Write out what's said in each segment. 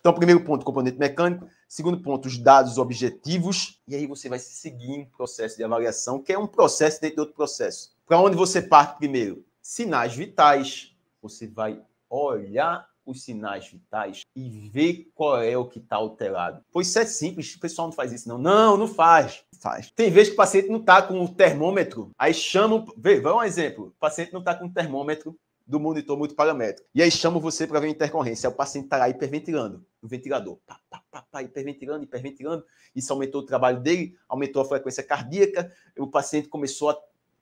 Então, primeiro ponto, componente mecânico. Segundo ponto, os dados objetivos. E aí você vai seguir um processo de avaliação, que é um processo dentro de outro processo. Para onde você parte primeiro? Sinais vitais. Você vai olhar os sinais vitais e ver qual é o que está alterado. Pois isso é simples, o pessoal não faz isso, não. Não, não faz. Faz. Tem vezes que o paciente não está com o termômetro, aí chama. Vê, vai um exemplo. O paciente não está com o termômetro do monitor multiparamétrico. E aí chama você para ver a intercorrência. Aí o paciente está lá hiperventilando no ventilador. Pá, pá, pá, pá, hiperventilando, hiperventilando. Isso aumentou o trabalho dele, aumentou a frequência cardíaca. O paciente começou a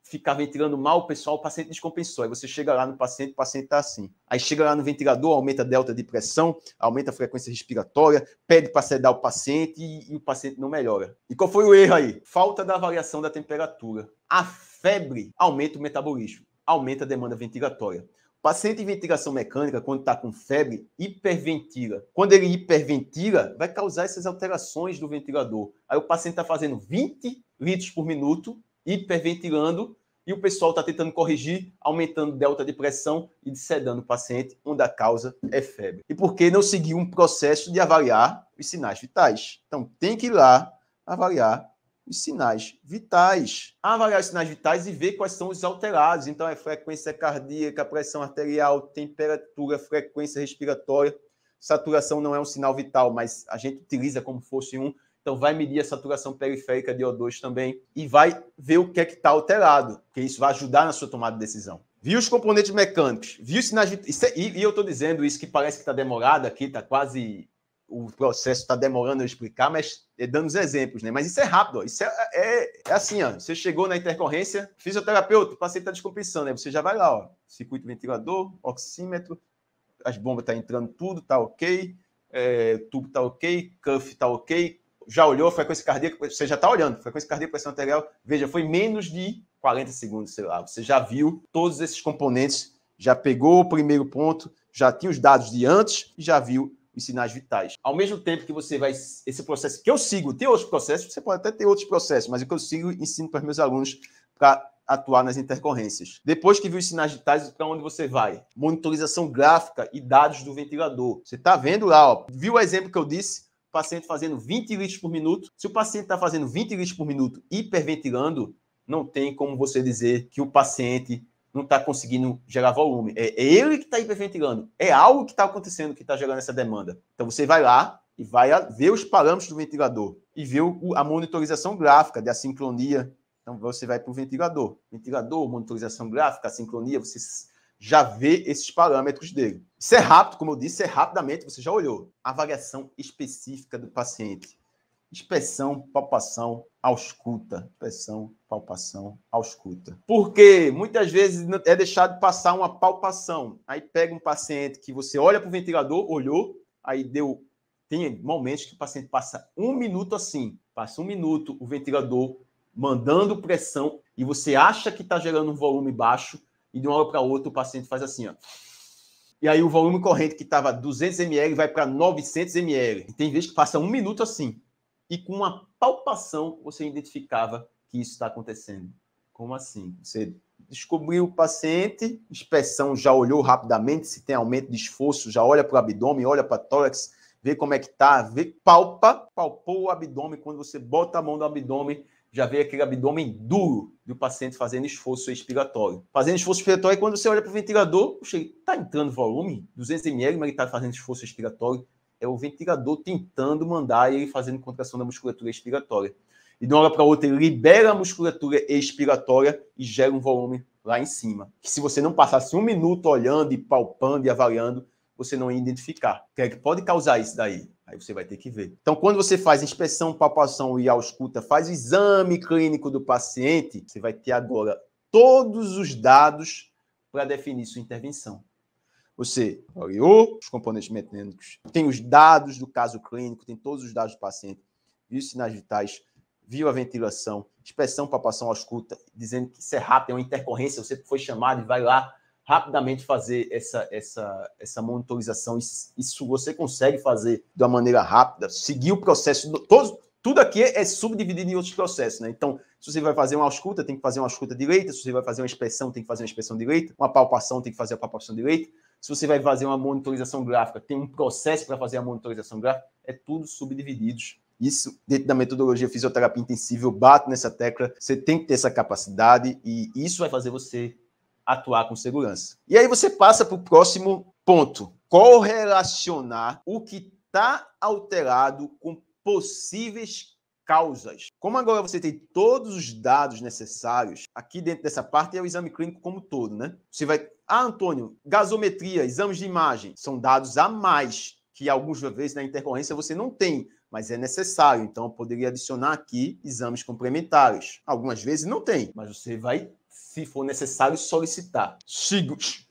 ficar ventilando mal, o pessoal, o paciente descompensou. Aí você chega lá no paciente, o paciente está assim. Aí chega lá no ventilador, aumenta a delta de pressão, aumenta a frequência respiratória, pede para sedar o paciente e, e, o paciente não melhora. E qual foi o erro aí? Falta da variação da temperatura. A febre aumenta o metabolismo, aumenta a demanda ventilatória. Paciente em ventilação mecânica, quando está com febre, hiperventila. Quando ele hiperventila, vai causar essas alterações do ventilador. Aí o paciente está fazendo 20 litros por minuto, hiperventilando, e o pessoal está tentando corrigir, aumentando delta de pressão e sedando o paciente, onde a causa é febre. E por que não seguir um processo de avaliar os sinais vitais? Então, tem que ir lá avaliar os sinais vitais. Avaliar os sinais vitais e ver quais são os alterados. Então, é frequência cardíaca, pressão arterial, temperatura, frequência respiratória. Saturação não é um sinal vital, mas a gente utiliza como fosse um então, vai medir a saturação periférica de O2 também e vai ver o que é que está alterado, porque isso vai ajudar na sua tomada de decisão. Viu os componentes mecânicos, viu os sinais de... É, e eu estou dizendo isso que parece que está demorado aqui, está quase. O processo está demorando eu explicar, mas é dando os exemplos, né? Mas isso é rápido, ó. isso é, é, é, assim, ó. Você chegou na intercorrência, fisioterapeuta, paciente está descompensando, né? Você já vai lá, ó. Circuito ventilador, oxímetro, as bombas tá entrando tudo, tá ok, é, tubo tá ok, cuff tá ok, já olhou frequência cardíaca, você já está olhando, frequência cardíaca, pressão arterial, veja, foi menos de 40 segundos, sei lá. Você já viu todos esses componentes, já pegou o primeiro ponto, já tinha os dados de antes e já viu os sinais vitais. Ao mesmo tempo que você vai. Esse processo que eu sigo, tem outros processos, você pode até ter outros processos, mas o que eu sigo, ensino para meus alunos para atuar nas intercorrências. Depois que viu os sinais vitais, para onde você vai? Monitorização gráfica e dados do ventilador. Você está vendo lá, ó, viu o exemplo que eu disse? paciente fazendo 20 litros por minuto. Se o paciente está fazendo 20 litros por minuto hiperventilando, não tem como você dizer que o paciente não está conseguindo gerar volume. É, é ele que está hiperventilando. É algo que está acontecendo que está gerando essa demanda. Então você vai lá e vai ver os parâmetros do ventilador e ver a monitorização gráfica de assincronia. Então você vai para o ventilador. Ventilador, monitorização gráfica, assincronia, você já vê esses parâmetros dele. Isso é rápido, como eu disse, é rapidamente, você já olhou. Avaliação específica do paciente. Inspeção, palpação, ausculta. Inspeção, palpação, ausculta. Porque muitas vezes é deixado passar uma palpação. Aí pega um paciente que você olha para o ventilador, olhou, aí deu. Tem momentos que o paciente passa um minuto assim, passa um minuto o ventilador mandando pressão e você acha que está gerando um volume baixo, e de uma hora para outra o paciente faz assim, ó. E aí o volume corrente que estava 200 ml vai para 900 ml. E tem vezes que passa um minuto assim. E com uma palpação você identificava que isso está acontecendo. Como assim? Você descobriu o paciente, inspeção já olhou rapidamente, se tem aumento de esforço, já olha para o abdômen, olha para o tórax, vê como é que tá, vê, palpa, palpou o abdômen, quando você bota a mão no abdômen, já vê aquele abdômen duro do paciente fazendo esforço expiratório. Fazendo esforço expiratório, quando você olha para o ventilador, está entrando volume, 200 ml, mas ele está fazendo esforço expiratório. É o ventilador tentando mandar ele fazendo contração da musculatura expiratória. E de uma hora para outra, ele libera a musculatura expiratória e gera um volume lá em cima. Que se você não passasse um minuto olhando e palpando e avaliando, você não ia identificar. O que é que pode causar isso daí? Aí você vai ter que ver. Então, quando você faz inspeção, palpação e ausculta, faz o exame clínico do paciente, você vai ter agora todos os dados para definir sua intervenção. Você avaliou os componentes mecânicos, tem os dados do caso clínico, tem todos os dados do paciente, viu os sinais vitais, viu a ventilação, inspeção, palpação, ausculta, dizendo que isso é rápido, é uma intercorrência, você foi chamado e vai lá rapidamente fazer essa, essa, essa monitorização. Isso você consegue fazer de uma maneira rápida, seguir o processo. Tudo aqui é subdividido em outros processos, né? Então, se você vai fazer uma ausculta, tem que fazer uma ausculta direita. Se você vai fazer uma inspeção, tem que fazer uma inspeção direita. Uma palpação, tem que fazer a palpação direita. Se você vai fazer uma monitorização gráfica, tem um processo para fazer a monitorização gráfica, é tudo subdivididos. Isso, dentro da metodologia fisioterapia intensiva, eu bato nessa tecla. Você tem que ter essa capacidade e isso vai fazer você atuar com segurança. E aí você passa para o próximo ponto: correlacionar o que está alterado com possíveis causas. Como agora você tem todos os dados necessários, aqui dentro dessa parte é o exame clínico como todo, né? Você vai. Ah, Antônio, gasometria, exames de imagem, são dados a mais que algumas vezes na intercorrência você não tem, mas é necessário. Então, eu poderia adicionar aqui exames complementares. Algumas vezes não tem, mas você vai se for necessário, solicitar.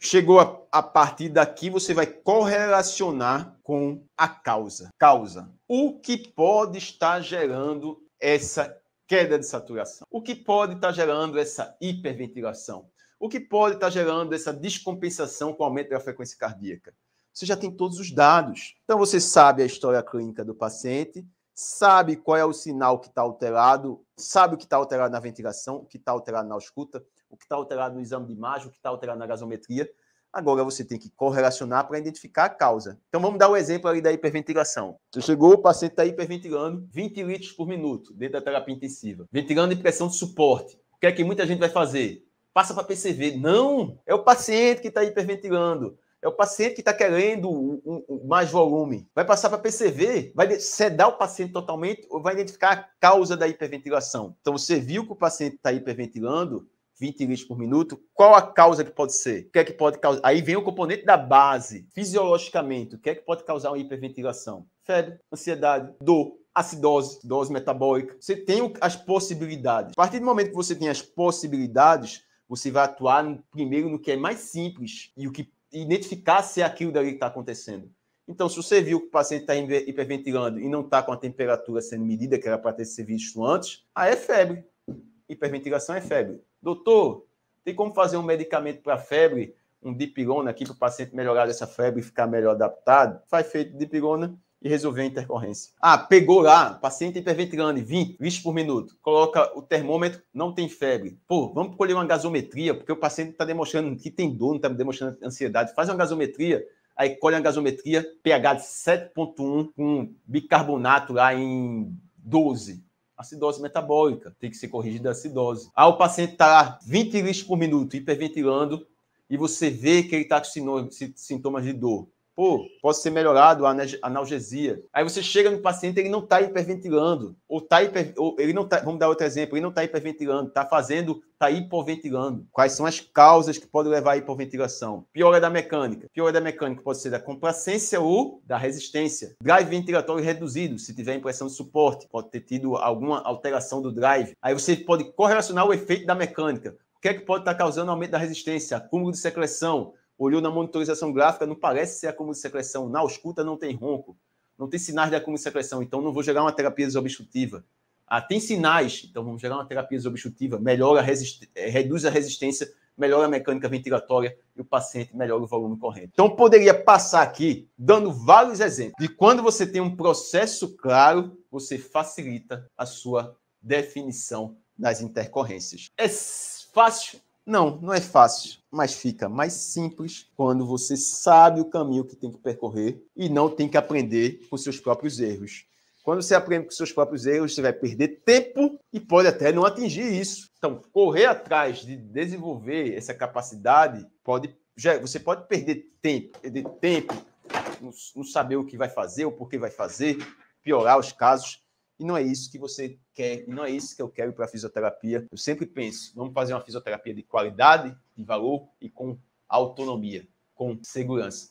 Chegou a, a partir daqui, você vai correlacionar com a causa. Causa. O que pode estar gerando essa queda de saturação? O que pode estar gerando essa hiperventilação? O que pode estar gerando essa descompensação com aumento da frequência cardíaca? Você já tem todos os dados. Então você sabe a história clínica do paciente, sabe qual é o sinal que está alterado, sabe o que está alterado na ventilação, o que está alterado na ausculta, o que está alterado no exame de imagem, o que está alterado na gasometria. Agora você tem que correlacionar para identificar a causa. Então vamos dar o um exemplo ali da hiperventilação. Você chegou, o paciente está hiperventilando 20 litros por minuto dentro da terapia intensiva, ventilando em pressão de suporte. O que é que muita gente vai fazer? Passa para PCV. Não! É o paciente que está hiperventilando. É o paciente que está querendo um, um, mais volume. Vai passar para PCV, vai sedar o paciente totalmente ou vai identificar a causa da hiperventilação. Então, você viu que o paciente está hiperventilando, 20 litros por minuto, qual a causa que pode ser? O que é que pode causar? Aí vem o componente da base, fisiologicamente, o que é que pode causar uma hiperventilação? Febre, ansiedade, dor, acidose, dose metabólica. Você tem as possibilidades. A partir do momento que você tem as possibilidades, você vai atuar primeiro no que é mais simples e o que identificar se é aquilo dali que está acontecendo. Então, se você viu que o paciente está hiperventilando e não está com a temperatura sendo medida, que era para ter sido visto antes, aí é febre. Hiperventilação é febre. Doutor, tem como fazer um medicamento para febre, um dipirona aqui para o paciente melhorar dessa febre e ficar melhor adaptado? Faz feito dipirona e resolver a intercorrência. Ah, pegou lá, paciente hiperventilando, 20 litros por minuto. Coloca o termômetro, não tem febre. Pô, vamos colher uma gasometria, porque o paciente está demonstrando que tem dor, não está demonstrando ansiedade. Faz uma gasometria, aí colhe uma gasometria, pH de 7,1 com bicarbonato lá em 12 acidose metabólica, tem que ser corrigida a acidose. Ah, o paciente está lá 20 litros por minuto, hiperventilando, e você vê que ele está com sintomas de dor. Pô, pode ser melhorado a analgesia. Aí você chega no paciente, ele não está hiperventilando. Ou tá hiper, ou ele não tá, vamos dar outro exemplo, ele não está hiperventilando, está fazendo, está hipoventilando. Quais são as causas que podem levar à hipoventilação? Piora da mecânica. Piora da mecânica pode ser da complacência ou da resistência. Drive ventilatório reduzido, se tiver impressão de suporte, pode ter tido alguma alteração do drive. Aí você pode correlacionar o efeito da mecânica. O que é que pode estar causando aumento da resistência? Acúmulo de secreção, olhou na monitorização gráfica, não parece ser acúmulo de secreção. Na ausculta não tem ronco, não tem sinais de acúmulo de secreção, então não vou gerar uma terapia desobstrutiva. Ah, tem sinais, então vamos gerar uma terapia desobstrutiva, melhora eh, reduz a resistência, melhora a mecânica ventilatória e o paciente melhora o volume corrente. Então, poderia passar aqui dando vários exemplos de quando você tem um processo claro, você facilita a sua definição das intercorrências. É fácil? Não, não é fácil, mas fica mais simples quando você sabe o caminho que tem que percorrer e não tem que aprender com seus próprios erros. Quando você aprende com seus próprios erros, você vai perder tempo e pode até não atingir isso. Então, correr atrás de desenvolver essa capacidade pode, já, você pode perder tempo, perder tempo, não saber o que vai fazer, o porquê vai fazer, piorar os casos e não é isso que você quer, e não é isso que eu quero para a fisioterapia. Eu sempre penso, vamos fazer uma fisioterapia de qualidade, de valor e com autonomia, com segurança.